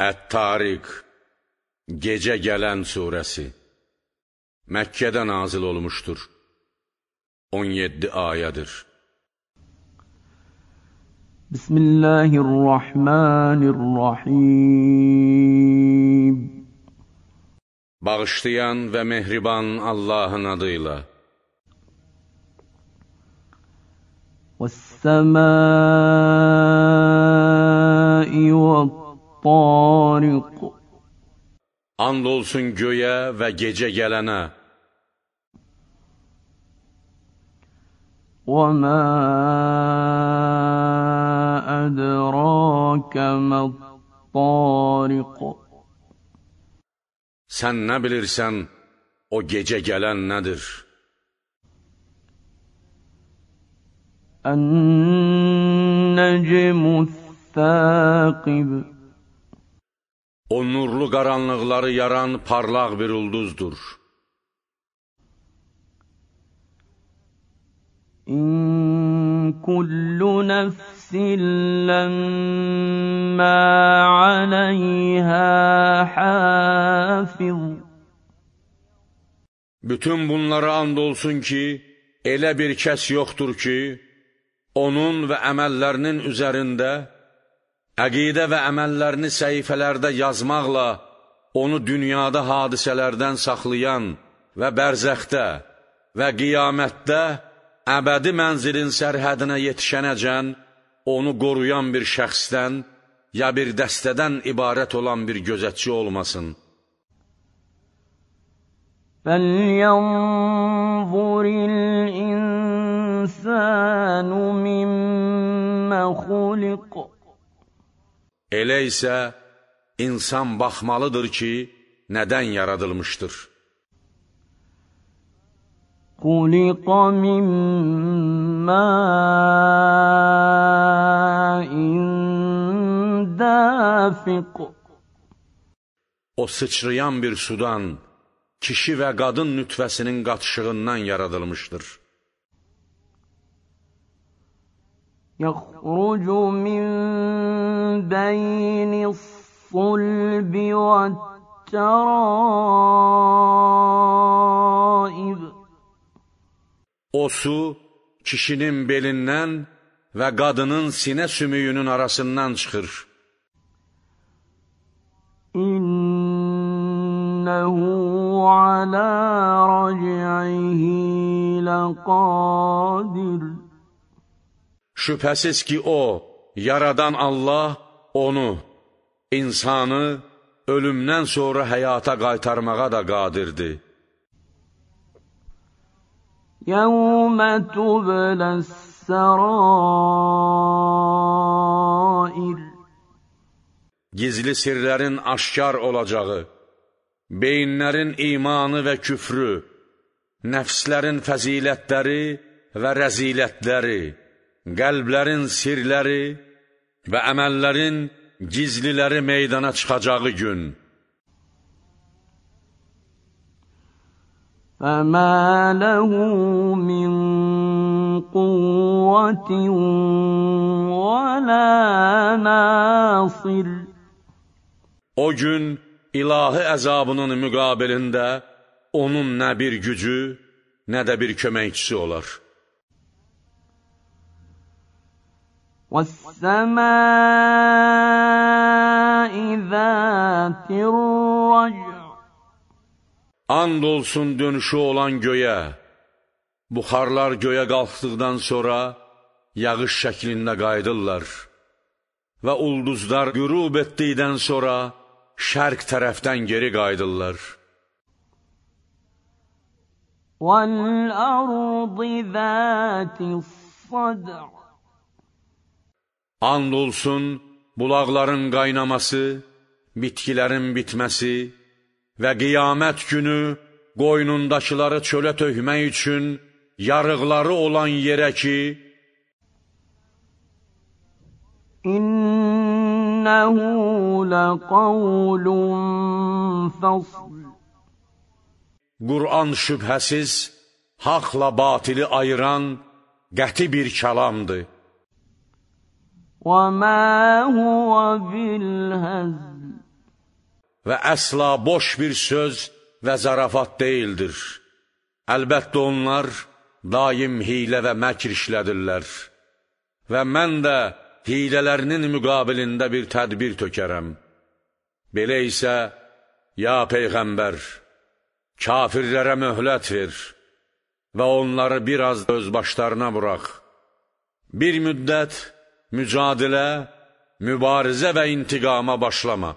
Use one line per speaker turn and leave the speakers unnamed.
Ət-Tariq Gecə gələn surəsi Məkkədə nazil olmuşdur. 17 ayədir.
Bismillahirrahmanirrahim
Bağışlayan və mehriban Allahın adıyla.
وَالسَّمَاءِ وَالطَّارِقِ
And olsun göyə və gecə gələnə.
وَمَا أَدْرَاكَ مَا الطَّارِقُ
Sən nə bilirsən, o gecə gələn nədir?
النجم الثاقب
O nurlu qaranlıqları yaran parlaq bir ulduzdur.
إن كل نفس لما عليها حافظ
Bütün bunlara and olsun ki, elə bir kəs yoxdur ki, onun və əməllərinin üzərində, əqidə və əməllərini səhifələrdə yazmaqla onu dünyada hadisələrdən saxlayan və bərzəxdə və qiyamətdə əbədi mənzilin sərhədinə yetişənəcən onu qoruyan bir şəxsdən ya bir dəstədən ibarət olan bir gözətçi olmasın.
فلينظر الإنسان مما خلق
Elə isə insan baxmalıdır ki, nədən yaradılmışdır.
Quliqa min ma'in dafiq
O sıçrayan bir sudan, kişi və qadın nütvəsinin qatışığından yaradılmışdır.
يخرج من بين الصلب والترائب
O su kişinin belinden ve kadının sine sümüğünün arasından çıkır.
İnnehu ala rac'ihi leqadir.
Şübhəsiz ki, o, yaradan Allah, onu, insanı ölümdən sonra həyata qaytarmağa da qadirdir.
يوم تبلى السرائر
Gizli sirlərin aşkar olacağı, beyinlərin imanı və küfrü, nəfslərin fəzilətləri və rəzilətləri, qəlblərin sirləri və əməllərin gizliləri meydana çıxacağı gün.
فما له من قوة ولا ناصر
O gün ilahi əzabının müqabilində onun nə bir gücü, nə də bir köməkçisi olar.
والسماء ذات الرجع
And olsun dönüşü olan göyə, buxarlar göyə qalxdıqdan sonra yağış şəklində qayıdırlar və ulduzlar qürub etdikdən sonra şərq tərəfdən geri qayıdırlar.
والأرض ذات الصدع
And olsun bulaqların qaynaması, bitkilərin bitməsi və qiyamət günü qoynundakıları çölə töhmək üçün yarıqları olan yerə ki,
İnnehu laqavlun fasl
Qur'an şübhəsiz haqla batili ayıran qəti bir kəlamdır.
وما هو بالهزل
və əsla boş bir söz və zarafat deyildir. Əlbəttə onlar daim hilə və məkr işlədirlər və mən də hilələrinin müqabilində bir tədbir tökərəm. Belə isə, ya Peyğəmbər, kafirlərə möhlət ver və onları biraz öz başlarına burax. Bir müddət mücadilə, mübarizə və intiqama başlama.